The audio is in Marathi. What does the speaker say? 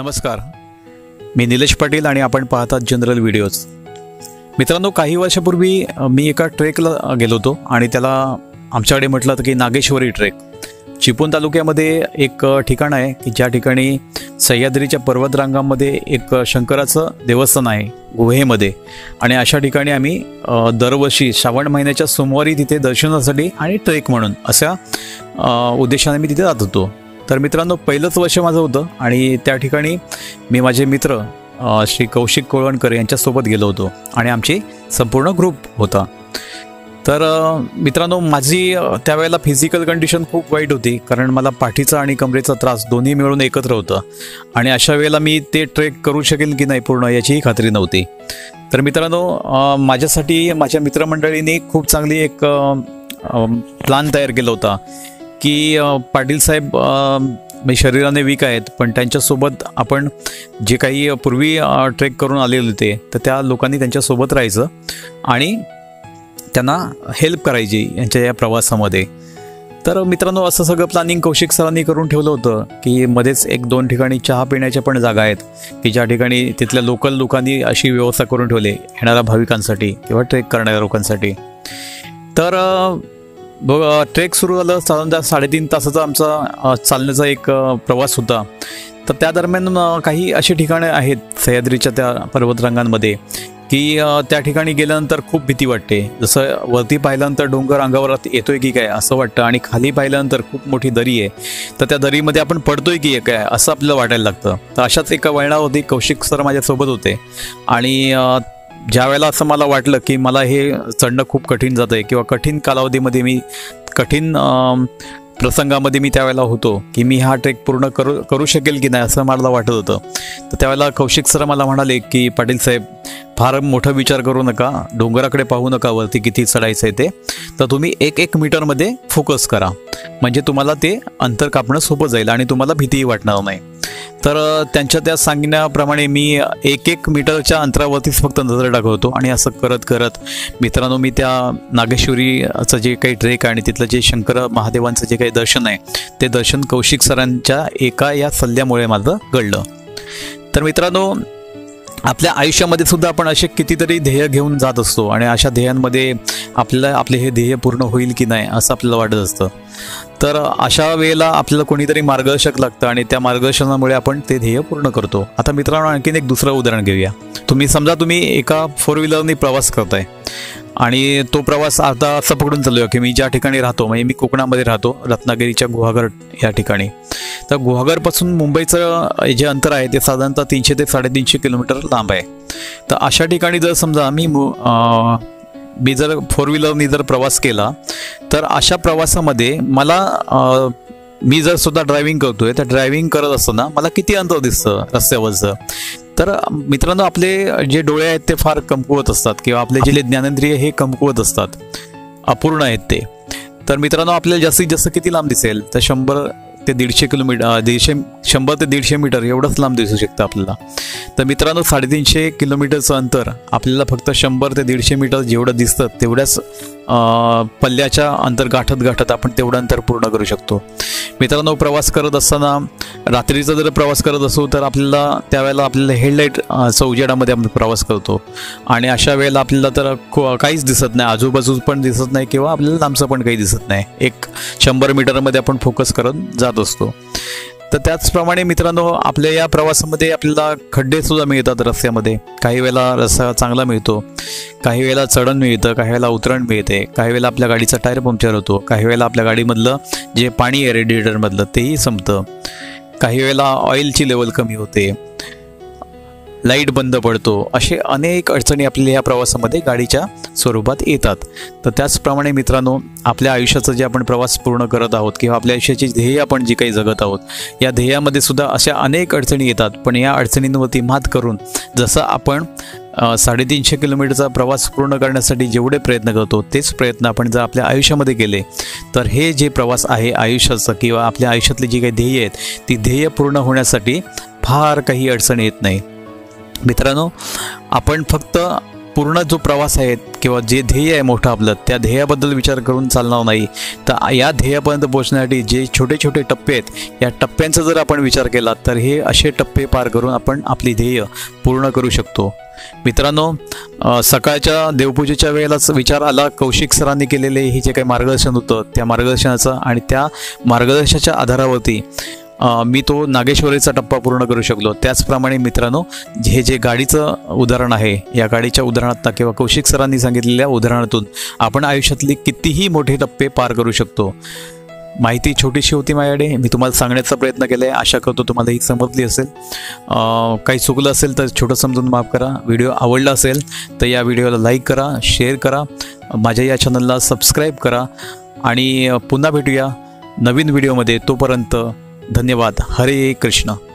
नमस्कार. मी निलेश पाटील आणि आपण पाहतात जनरल व्हिडिओज. मित्रांनो काही वर्षापूर्वी मी एका ट्रेकला गेलो होतो आणि त्याला आमच्याकडे म्हटलं की नागेश्वरी ट्रेक. चिपळूण तालुक्यामध्ये एक ठिकाण आहे की ज्या ठिकाणी सह्याद्रीच्या पर्वतरांगामध्ये एक शंकराचं देवस्थान आहे गुहेमध्ये. आणि अशा ठिकाणी आम्ही दरवर्षी श्रावण महिन्याच्या सोमवारी तिथे दर्शनासाठी आणि ट्रेक म्हणून अशा उद्देशाने मी तिथे जात होतो. तर मित्रांनो पहिलंच वर्ष माझं होतं आणि त्या ठिकाणी मी माझे मित्र श्री कौशिक कोळवणकर यांच्यासोबत गेलो होतो आणि आमची संपूर्ण ग्रुप होता. तर मित्रांनो माझी त्यावेळेला फिजिकल कंडिशन खूप वाईट होती कारण मला पाठीचा आणि कमरेचा त्रास दोन्ही मिळून एकत्र होतं आणि अशा वेळेला मी ते ट्रेक करू शकेल की नाही पूर्ण याचीही खात्री नव्हती. तर मित्रांनो माझ्यासाठी माझ्या मित्रमंडळींनी खूप चांगली एक प्लान तयार केला होता. की पाटील साहेब म्हणजे शरीराने वीक आहेत पण त्यांच्यासोबत आपण जे काही पूर्वी ट्रेक करून आलेले होते तर त्या लोकांनी त्यांच्यासोबत राहायचं आणि त्यांना हेल्प करायची यांच्या या प्रवासामध्ये. तर मित्रांनो असं सगळं प्लॅनिंग कौशिक सरांनी करून ठेवलं होतं की मध्येच एक दोन ठिकाणी चहा पिण्याच्या पण जागा आहेत की ज्या ठिकाणी तिथल्या लोकल लोकांनी अशी व्यवस्था करून ठेवली येणाऱ्या भाविकांसाठी किंवा ट्रेक करणाऱ्या लोकांसाठी. तर बघ ट्रेक सुरू झालं साधारणतः साडेतीन तासाचा आमचा चालण्याचा एक प्रवास होता. तर त्या दरम्यान काही अशी ठिकाणे आहेत सह्याद्रीच्या त्या पर्वतरांगांमध्ये की त्या ठिकाणी गेल्यानंतर खूप भीती वाटते. जसं वरती पाहिल्यानंतर डोंगर अंगावर येतोय की काय असं वाटतं. आणि खाली पाहिल्यानंतर खूप मोठी दरी आहे. तर त्या दरीमध्ये आपण पडतोय की काय असं आपल्याला वाटायला लागतं. तर अशाच एका वळणावरती कौशिक सर माझ्यासोबत होते. आणि ज्या वेळेला असं मला वाटलं की मला हे चढणं खूप कठीण जातं आहे किंवा कठीण कालावधीमध्ये मी कठीण प्रसंगामध्ये मी त्यावेळेला होतो की मी हा ट्रेक पूर्ण करू करू शकेल की नाही असं मला वाटत होतं. तर त्यावेळेला कौशिक सर मला म्हणाले की पाटील साहेब फार मोठा विचार करू नका डोंगराकडे पाहू नका वरती किती चढायचं आहे ते. तर तुम्ही एक एक मीटरमध्ये फोकस करा. म्हणजे तुम्हाला ते अंतर कापणं सोपं जाईल आणि तुम्हाला भीतीही वाटणार नाही. तर त्यांच्या त्या सांगण्याप्रमाणे मी एक एक मीटरच्या अंतरावरतीच फक्त नजर टाकवतो आणि असं करत करत मित्रांनो मी त्या नागेश्वरीचं जे काही ट्रेक आहे आणि तिथलं जे शंकर महादेवांचं जे काही दर्शन आहे ते दर्शन कौशिक सरांच्या एका या सल्ल्यामुळे माझं घडलं. तर मित्रांनो आपल्या आयुष्यामध्ये सुद्धा आपण असे कितीतरी ध्येय घेऊन जात असतो आणि अशा ध्येयांमध्ये आपल्याला आपले हे ध्येय पूर्ण होईल की नाही असं आपल्याला वाटत असतं. तर अशा वेळेला आपल्याला कोणीतरी मार्गदर्शक लागतं आणि त्या मार्गदर्शनामुळे आपण ते ध्येय पूर्ण करतो. आता मित्रांनो आणखीन एक दुसरं उदाहरण घेऊया. तुम्ही समजा तुम्ही एका फोर व्हीलरनी प्रवास करताय आणि तो प्रवास आता असं पकडून चालूया की मी ज्या ठिकाणी राहतो म्हणजे मी कोकणामध्ये राहतो रत्नागिरीच्या गुहागर या ठिकाणी. तर गुहागरपासून मुंबईचं जे अंतर आहे ते साधारणतः तीनशे ते साडेतीनशे किलोमीटर लांब आहे. तर अशा ठिकाणी जर समजा मी मु- मी जर फोर व्हीलरनी जर प्रवास केला तर अशा प्रवासामध्ये मला मी जर सुद्धा ड्रायव्हिंग आहे तर ड्रायव्हिंग करत असताना मला किती अंतर दिसतं रस्त्यावरचं? तर मित्रांनो आपले जे डोळे आहेत ते फार कमकुवत असतात किंवा आपले जे ज्ञानेंद्रिय हे कमकुवत असतात. अपूर्ण आहेत ते. तर मित्रांनो आपल्याला जास्तीत जास्त किती लांब दिसेल? तर शंभर ते दीडशे किलोमीटर दीडशे शंभर ते दीडशे मीटर एवढंच लांब दिसू शकतं आपल्याला. तर मित्रांनो साडेतीनशे किलोमीटरचं अंतर आपल्याला फक्त शंभर ते दीडशे मीटर जेवढं दिसतं तेवढ्याच पल्ल्याच्या अंतर गाठत गाठत आपण तेवढं अंतर पूर्ण करू शकतो. मित्रांनो प्रवास करत असताना रात्रीचा जर प्रवास करत असू तर आपल्याला त्यावेळेला आपल्याला हेडलाईट उजेडामध्ये आपण प्रवास करतो. आणि अशा वेळेला आपल्याला तर काहीच दिसत नाही. आजूबाजू पण दिसत नाही किंवा आपल्याला लांबचं पण काही दिसत नाही. एक शंभर मीटरमध्ये आपण फोकस करत जात असतो. तर त्याचप्रमाणे मित्रांनो आपल्या या प्रवासामध्ये आपल्याला खड्डे सुद्धा मिळतात रस्त्यामध्ये. काही वेळेला रस्ता चांगला मिळतो काही वेळेला चढण मिळतं काही वेळेला उतरण मिळते काही वेळेला आपल्या गाडीचा टायर पंक्चर होतो काही वेळेला आपल्या गाडीमधलं जे पाणी आहे रेडिएटरमधलं तेही संपतं. काही वेळेला ऑइलची लेवल कमी होते. लाइट बंद पडतो असे अनेक अडचणी आपल्याला या प्रवासामध्ये गाडीच्या स्वरूपात येतात. तर त्याचप्रमाणे मित्रांनो आपल्या आयुष्याचा जे आपण प्रवास पूर्ण करत आहोत किंवा आपल्या आयुष्याची ध्येय आपण जी काही जगत आहोत या ध्येयामध्ये सुद्धा अशा अनेक अडचणी येतात. पण या अडचणींवरती मात करून जसं आपण साडेतीनशे किलोमीटरचा प्रवास पूर्ण करण्यासाठी जेवढे प्रयत्न करतो तेच प्रयत्न आपण जर आपल्या आयुष्यामध्ये केले तर हे जे प्रवास आहे आयुष्याचं किंवा आपल्या आयुष्यातली जी काही ध्येय आहेत ती ध्येय पूर्ण होण्यासाठी फार काही अडचण येत नाही. मित्रांनो आपण फक्त पूर्ण जो प्रवास आहे किंवा जे ध्येय आहे मोठं आपलं त्या ध्येयाबद्दल विचार करून चालणार नाही. तर या ध्येयापर्यंत पोहोचण्यासाठी जे छोटे छोटे टप्पे आहेत या टप्प्यांचा जर आपण विचार केला तर हे असे टप्पे पार करून आपण आपली ध्येय पूर्ण करू शकतो. मित्रांनो सकाळच्या देवपूजेच्या वेळेलाच विचार आला कौशिक सरांनी केलेले हे जे काही मार्गदर्शन होतं त्या मार्गदर्शनाचं आणि त्या मार्गदर्शनाच्या आधारावरती मी तो नागेश्वरीचा टप्पा पूर्ण करू शकलो. त्याचप्रमाणे मित्रांनो हे जे गाडीचं उदाहरण आहे या गाडीच्या उदाहरणात किंवा कौशिक सरांनी सांगितलेल्या उदाहरणातून आपण आयुष्यातले कितीही मोठे टप्पे पार करू शकतो. माहिती छोटीशी होती माझ्याकडे मी तुम्हाला सांगण्याचा प्रयत्न केला आहे आशा करतो तुम्हाला ही समजली असेल. काही चुकलं असेल तर छोटं समजून माफ करा. व्हिडिओ आवडला असेल तर या व्हिडिओला लाईक करा शेअर करा. माझ्या या चॅनलला सबस्क्राईब करा. आणि पुन्हा भेटूया नवीन व्हिडिओमध्ये. तोपर्यंत धन्यवाद. हरे कृष्ण.